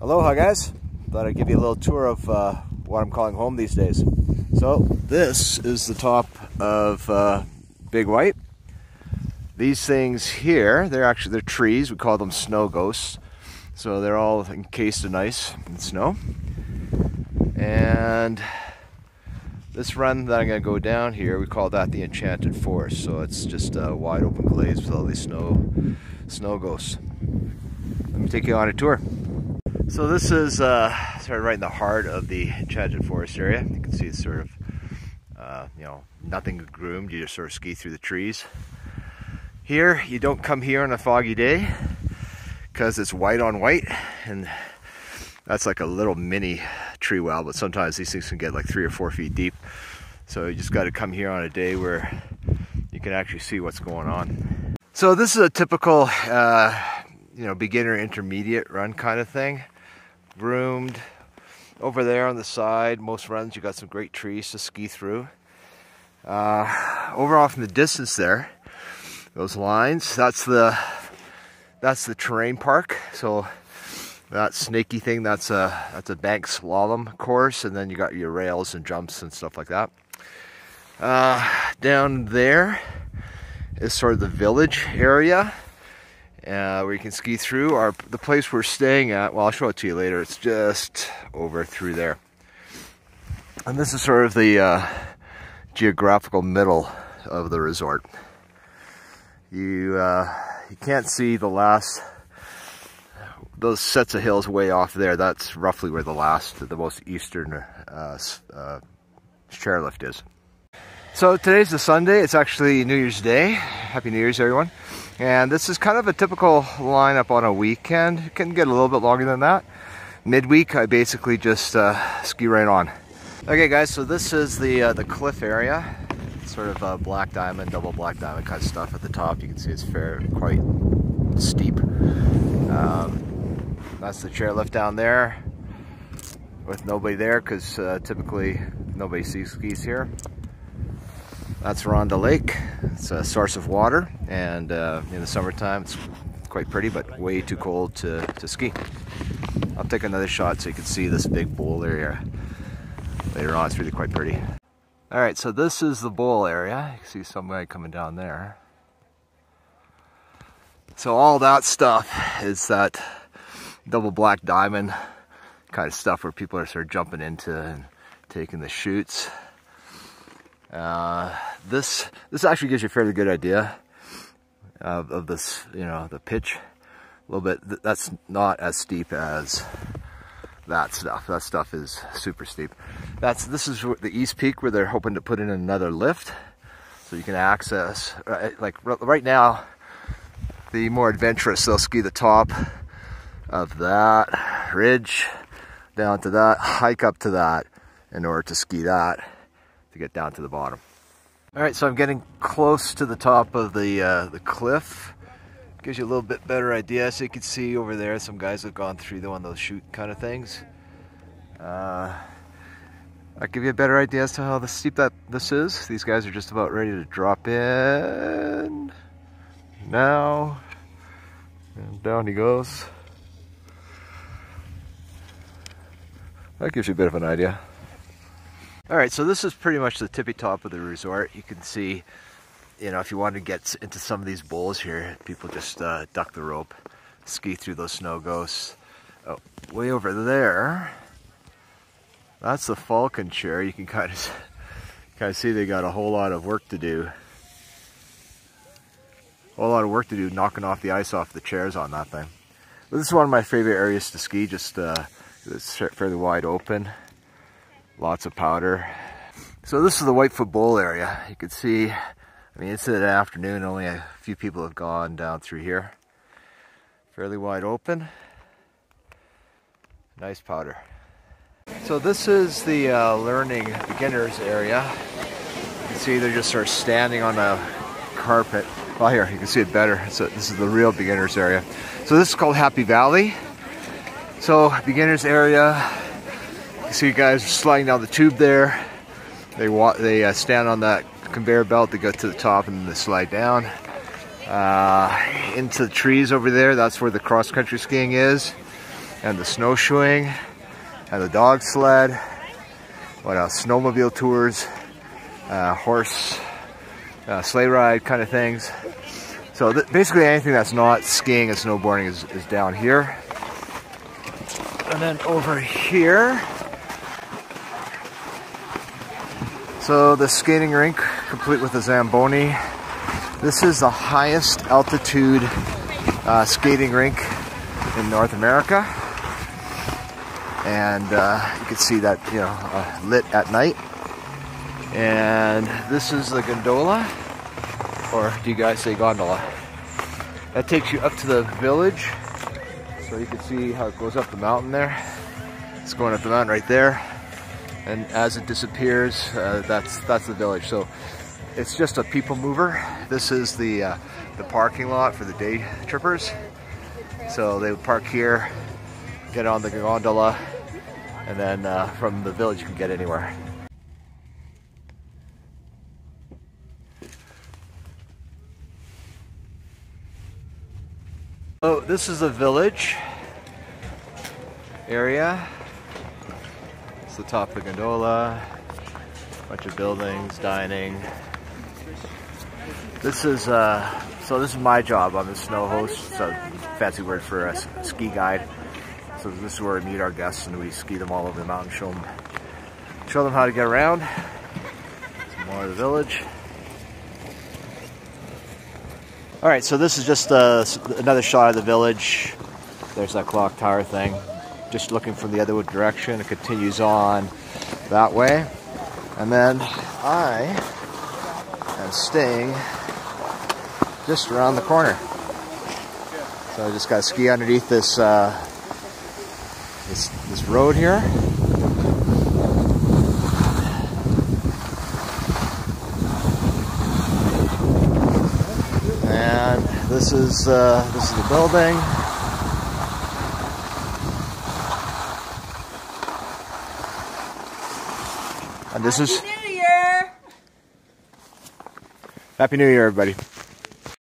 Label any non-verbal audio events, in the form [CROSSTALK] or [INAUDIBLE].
Aloha guys, thought I'd give you a little tour of uh, what I'm calling home these days. So this is the top of uh, Big White. These things here, they're actually they're trees. We call them snow ghosts. So they're all encased in ice and snow. And this run that I'm to go down here, we call that the Enchanted Forest. So it's just a wide open glades with all these snow snow ghosts. Let me take you on a tour. So this is uh, sort of right in the heart of the Enchanted Forest area. You can see it's sort of, uh, you know, nothing groomed. You just sort of ski through the trees. Here, you don't come here on a foggy day because it's white on white and that's like a little mini tree well, but sometimes these things can get like three or four feet deep. So you just got to come here on a day where you can actually see what's going on. So this is a typical, uh, you know, beginner intermediate run kind of thing groomed. Over there on the side, most runs you got some great trees to ski through. Uh, over off in the distance there, those lines, that's the that's the terrain park. So that snaky thing, that's a that's a bank slalom course, and then you got your rails and jumps and stuff like that. Uh, down there is sort of the village area uh, where you can ski through. Our the place we're staying at, well, I'll show it to you later. It's just over through there, and this is sort of the uh, geographical middle of the resort. You uh, you can't see the last those sets of hills way off there. That's roughly where the last, the most eastern uh, uh, chairlift is. So today's the Sunday. It's actually New Year's Day. Happy New Year's, everyone. And this is kind of a typical lineup on a weekend. It can get a little bit longer than that. Midweek, I basically just uh, ski right on. Okay guys, so this is the uh, the cliff area. sort of a black diamond, double black diamond kind of stuff at the top. You can see it's fair, quite steep. Um, that's the chairlift down there with nobody there because uh, typically nobody sees skis here. That's Ronda Lake. It's a source of water, and uh, in the summertime it's quite pretty, but way too cold to, to ski. I'll take another shot so you can see this big bowl area later on. It's really quite pretty. All right, so this is the bowl area. You can see somebody coming down there. So all that stuff is that double black diamond kind of stuff where people are sort of jumping into and taking the chutes. Uh, this this actually gives you a fairly good idea of, of this, you know, the pitch a little bit. That's not as steep as that stuff. That stuff is super steep. That's this is the East Peak where they're hoping to put in another lift, so you can access. Uh, like right now, the more adventurous they'll ski the top of that ridge down to that, hike up to that in order to ski that to get down to the bottom. All right, so I'm getting close to the top of the uh, the cliff. Gives you a little bit better idea. So you can see over there, some guys have gone through the one of those chute kind of things. Uh, I'll give you a better idea as to how steep that this is. These guys are just about ready to drop in. Now, and down he goes. That gives you a bit of an idea. All right, so this is pretty much the tippy top of the resort. You can see, you know, if you want to get into some of these bowls here, people just uh, duck the rope, ski through those snow ghosts. Oh, way over there, that's the falcon chair. You can kind of [LAUGHS] kind of see they got a whole lot of work to do. A whole lot of work to do knocking off the ice off the chairs on that thing. But this is one of my favorite areas to ski. Just uh, it's fairly wide open lots of powder. So this is the Whitefoot Bowl area. You can see, I mean, it's an afternoon, only a few people have gone down through here. Fairly wide open. Nice powder. So this is the uh, learning beginners area. You can see they're just sort of standing on a carpet. Well, here, you can see it better. So this is the real beginners area. So this is called Happy Valley. So beginners area, you see guys sliding down the tube there. They walk, they uh, stand on that conveyor belt to go to the top and then they slide down. Uh, into the trees over there, that's where the cross country skiing is. and the snowshoeing and the dog sled. What else? Snowmobile tours, uh, horse, uh, sleigh ride kind of things. So basically anything that's not skiing and snowboarding is, is down here. And then over here, so the skating rink, complete with the Zamboni. This is the highest altitude uh, skating rink in North America. And uh, you can see that, you know, uh, lit at night. And this is the gondola, or do you guys say gondola? That takes you up to the village. So you can see how it goes up the mountain there. It's going up the mountain right there. And as it disappears, uh, that's that's the village. So it's just a people mover. This is the uh, the parking lot for the day trippers. So they would park here, get on the gondola, and then uh, from the village you can get anywhere. So this is a village area. The top of the gondola, a bunch of buildings, dining. This is uh, so this is my job. I'm a snow host. It's a fancy word for a ski guide. So this is where we meet our guests and we ski them all over the mountain, show them, show them how to get around. Some more of the village. All right, so this is just uh, another shot of the village. There's that clock tower thing. Just looking from the other direction. It continues on that way. And then I am staying just around the corner. So I just got to ski underneath this, uh, this, this road here. And this is uh, this is the building. And this Happy is New Year. Happy New Year, everybody.